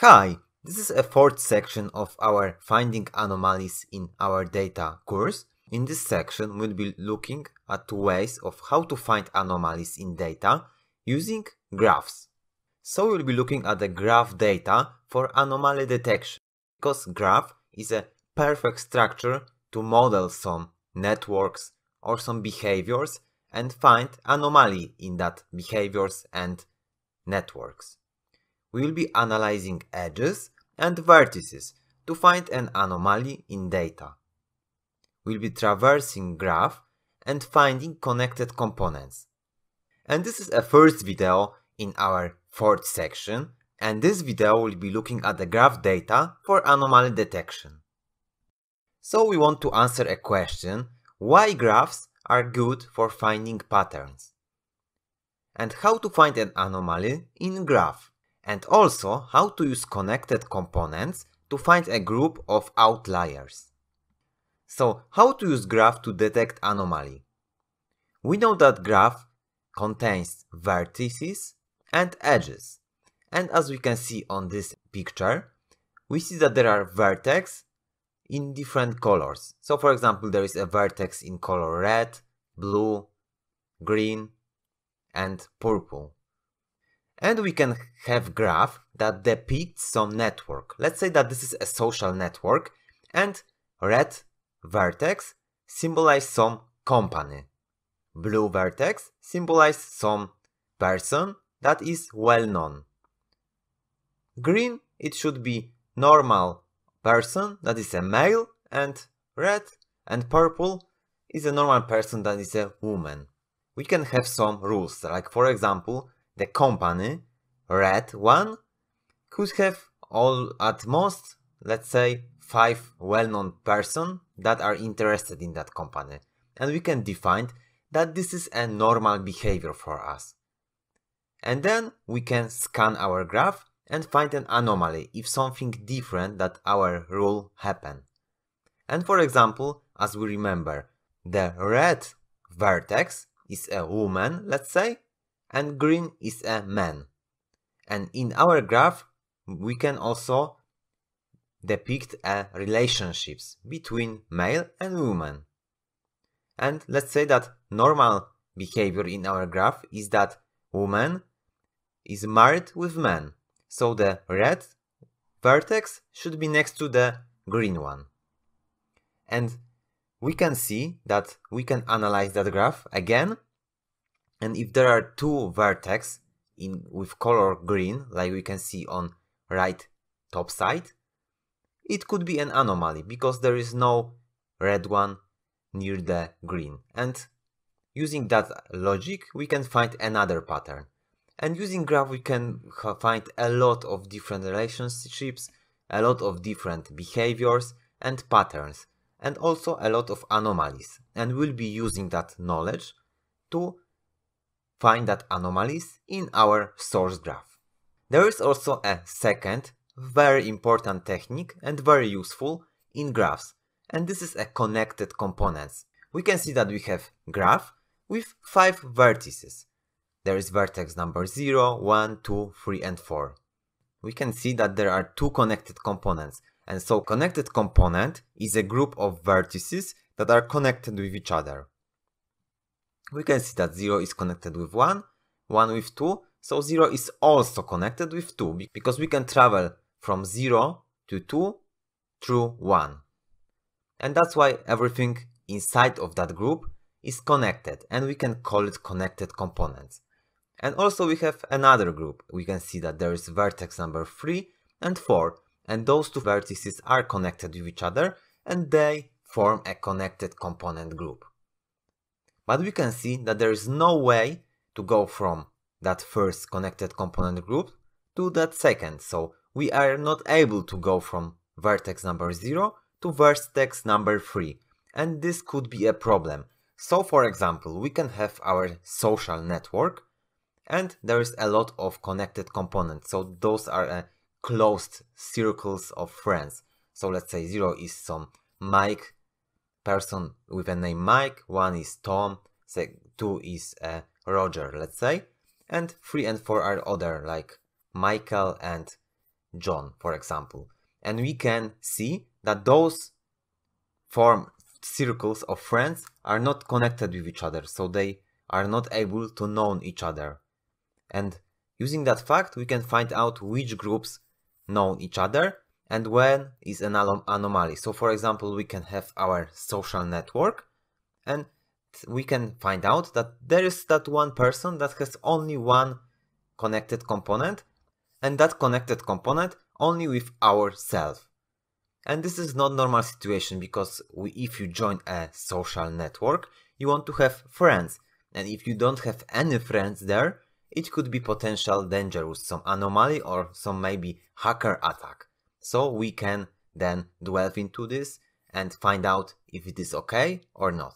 Hi, this is a fourth section of our Finding Anomalies in Our Data course. In this section, we'll be looking at ways of how to find anomalies in data using graphs. So we'll be looking at the graph data for anomaly detection because graph is a perfect structure to model some networks or some behaviors and find anomaly in that behaviors and networks we will be analyzing edges and vertices to find an anomaly in data. We'll be traversing graph and finding connected components. And this is a first video in our fourth section and this video will be looking at the graph data for anomaly detection. So we want to answer a question why graphs are good for finding patterns and how to find an anomaly in graph and also how to use connected components to find a group of outliers. So how to use graph to detect anomaly? We know that graph contains vertices and edges. And as we can see on this picture, we see that there are vertex in different colors. So for example, there is a vertex in color red, blue, green, and purple. And we can have graph that depicts some network. Let's say that this is a social network and red vertex symbolize some company. Blue vertex symbolize some person that is well known. Green, it should be normal person that is a male and red and purple is a normal person that is a woman. We can have some rules, like for example, the company, red one, could have all at most, let's say, five well-known person that are interested in that company. And we can define that this is a normal behavior for us. And then we can scan our graph and find an anomaly if something different that our rule happen. And for example, as we remember, the red vertex is a woman, let's say, and green is a man. And in our graph, we can also depict a relationships between male and woman. And let's say that normal behavior in our graph is that woman is married with man. So the red vertex should be next to the green one. And we can see that we can analyze that graph again and if there are two vertex in with color green, like we can see on right top side, it could be an anomaly because there is no red one near the green. And using that logic, we can find another pattern. And using graph, we can find a lot of different relationships, a lot of different behaviors and patterns, and also a lot of anomalies. And we'll be using that knowledge to find that anomalies in our source graph. There is also a second very important technique and very useful in graphs and this is a connected components. We can see that we have graph with 5 vertices. There is vertex number 0, 1, 2, 3 and 4. We can see that there are two connected components and so connected component is a group of vertices that are connected with each other we can see that 0 is connected with 1, 1 with 2, so 0 is also connected with 2 because we can travel from 0 to 2 through 1. And that's why everything inside of that group is connected and we can call it connected components. And also we have another group. We can see that there is vertex number 3 and 4 and those two vertices are connected with each other and they form a connected component group. But we can see that there is no way to go from that first connected component group to that second. So we are not able to go from vertex number 0 to vertex number 3. And this could be a problem. So for example, we can have our social network and there is a lot of connected components. So those are uh, closed circles of friends. So let's say 0 is some Mike person with a name Mike, one is Tom, two is uh, Roger, let's say, and three and four are other like Michael and John, for example. And we can see that those form circles of friends are not connected with each other, so they are not able to know each other. And using that fact, we can find out which groups know each other and when is an anomaly. So for example, we can have our social network and we can find out that there is that one person that has only one connected component and that connected component only with ourself. And this is not normal situation because we, if you join a social network, you want to have friends. And if you don't have any friends there, it could be potential dangerous, some anomaly or some maybe hacker attack. So we can then delve into this and find out if it is okay or not.